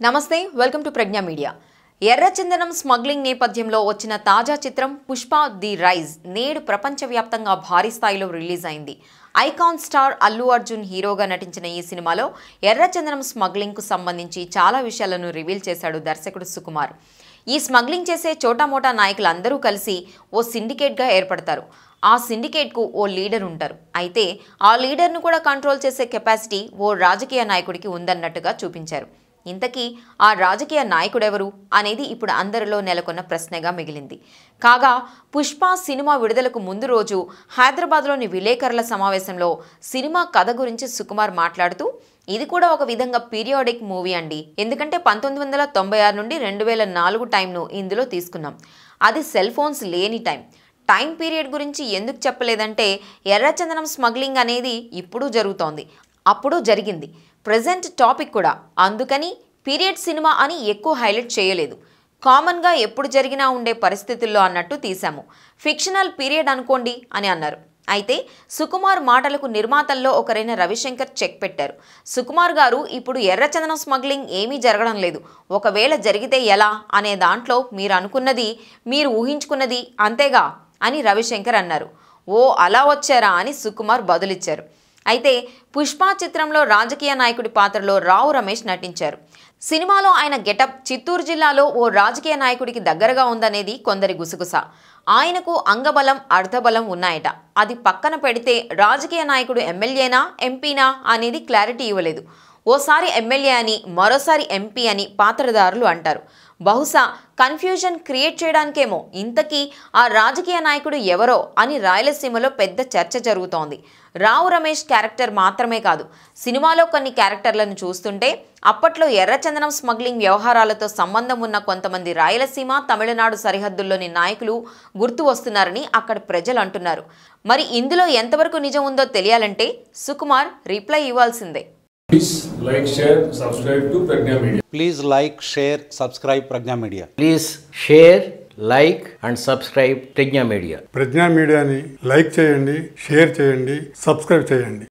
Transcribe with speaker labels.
Speaker 1: నమస్తే welcome to Pragna media. ఎర్రచందనం smuggling నేపథ్యంలో వచ్చిన తాజా చిత్రం పుష్ప ది రైజ్ నేడు ప్రపంచవ్యాప్తంగా భారీ స్థాయిలో రిలీజ్ అయింది. ఐకాన్ స్టార్ అల్లు అర్జున్ హీరోగా నటించిన ఈ సినిమాలో ఎర్రచందనం స్మగ్లింగ్కు సంబంధించి చాలా విషయాలను రివీల్ చేశాడు దర్శకుడు సుకుమార్. ఈ స్మగ్లింగ్ చేసే చోటామోటా నాయకులందరూ కలిసి ఓ సిండికేట్గా ఏర్పడతారు. ఆ సిండికేట్కు ఓ లీడర్ ఉంటారు. అయితే ఆ లీడర్ను కూడా కంట్రోల్ చేసే కెపాసిటీ ఓ రాజకీయ నాయకుడికి ఉందన్నట్టుగా చూపించారు. ఇంతకీ ఆ రాజకీయ నాయకుడెవరు అనేది ఇప్పుడు అందరిలో నెలకొన్న ప్రశ్నగా మిగిలింది. కాగా పుష్ప సినిమా విడుదలకు ముందు రోజు హైదరాబాద్లోని విలేకరుల సమావేశంలో సినిమా కథ గురించి సుకుమార్ మాట్లాడుతూ ఇది కూడా ఒక విధంగా పీరియాడిక్ మూవీ అండి. ఎందుకంటే పంతొమ్మిది వందల తొంభై ఆరు నుండి రెండు వేల నాలుగు టైంను ఇందులో తీసుకున్నాం. అది సెల్ ఫోన్స్ లేని టైం. టైం పీరియడ్ గురించి ఎందుకు చెప్పలేదంటే ఎర్రచందనం స్మగ్లింగ్ అనేది ఇప్పుడు జరుగుతోంది. అప్పుడు జరిగింది. ప్రజెంట్ టాపిక్ కూడా. అందుకని పీరియడ్ సినిమా అని ఎక్కువ హైలైట్ చేయలేదు. కామన్గా ఎప్పుడు జరిగినా ఉండే పరిస్థితుల్లో అన్నట్టు తీశాము. ఫిక్షనల్ పీరియడ్ అనుకోండి అని అన్నారు. అయితే సుకుమార్ మాటలకు నిర్మాతల్లో ఒకరైన రవిశంకర్ చెక్ పెట్టారు. సుకుమార్ గారు ఇప్పుడు ఎర్రచందనం స్మగ్లింగ్ ఏమీ జరగడం లేదు. ఒకవేళ జరిగితే ఎలా? అనే దాంట్లో మీరు అనుకున్నది మీరు ఊహించుకున్నది అంతేగా అని రవిశంకర్ అన్నారు. ఓ అలా వచ్చారా? అని సుకుమార్ బదులిచ్చారు. అయితే పుష్ప చిత్రంలో రాజకీయ నాయకుడి పాత్రలో రావు రమేష్ నటించారు. సినిమాలో ఆయన గెటప్ చిత్తూరు జిల్లాలో ఓ రాజకీయ నాయకుడికి దగ్గరగా ఉందనేది కొందరి గుసగుస. ఆయనకు అంగబలం అర్ధబలం ఉన్నాయట. అది పక్కన పెడితే రాజకీయ నాయకుడు ఎమ్మెల్యేనా ఎంపీనా అనేది క్లారిటీ ఇవ్వలేదు. ఓసారి ఎమ్మెల్యే అని మరోసారి ఎంపీ అని పాత్రదారులు అంటారు. బహుశా కన్ఫ్యూజన్ క్రియేట్ చేయడానికేమో ఇంతకీ ఆ రాజకీయ నాయకుడు ఎవరో అని రాయలసీమలో పెద్ద చర్చ జరుగుతోంది. రావు రమేష్ క్యారెక్టర్ మాత్రమే కాదు సినిమాలో కొన్ని క్యారెక్టర్లను చూస్తుంటే అప్పట్లో ఎర్రచందనం స్మగ్లింగ్ వ్యవహారాలతో సంబంధం ఉన్న కొంతమంది రాయలసీమ తమిళనాడు సరిహద్దుల్లోని నాయకులు గుర్తు వస్తున్నారని అక్కడ ప్రజలు అంటున్నారు. మరి ఇందులో ఎంతవరకు నిజం ఉందో తెలియాలంటే సుకుమార్ రిప్లై ఇవ్వాల్సిందే.
Speaker 2: Please
Speaker 3: like share subscribe to Pragna media
Speaker 4: please share like and subscribe Pragna media
Speaker 5: Pragna మీడియాని లైక్ చేయండి షేర్ చేయండి సబ్స్క్రైబ్ చేయండి.